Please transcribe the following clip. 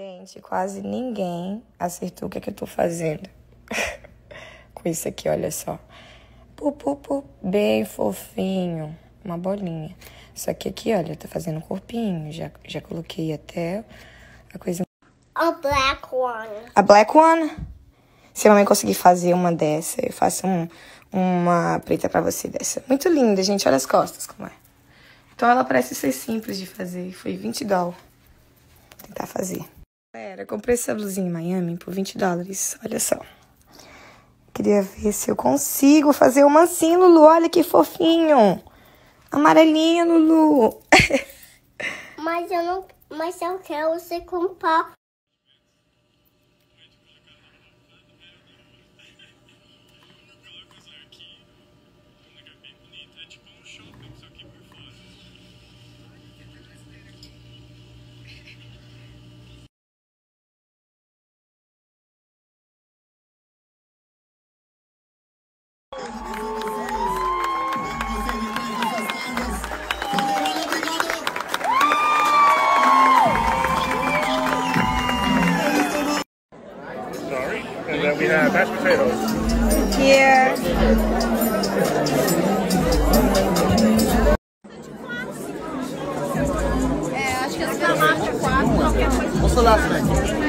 Gente, quase ninguém acertou o que, é que eu tô fazendo. Com isso aqui, olha só. Pupupu, bem fofinho. Uma bolinha. Só que aqui, olha, tô fazendo um corpinho. Já, já coloquei até a coisa. A black one. A black one? Se a mamãe conseguir fazer uma dessa, eu faço um, uma preta pra você dessa. Muito linda, gente. Olha as costas como é. Então ela parece ser simples de fazer. Foi 20 dólares. Vou tentar fazer. Galera, comprei essa blusinha em Miami por 20 dólares. Olha só. Queria ver se eu consigo fazer uma assim, Lulu. Olha que fofinho. Amarelinha, Lulu. Mas eu não. Mas eu quero você comprar. and then we have mashed potatoes. Here. What's the last one.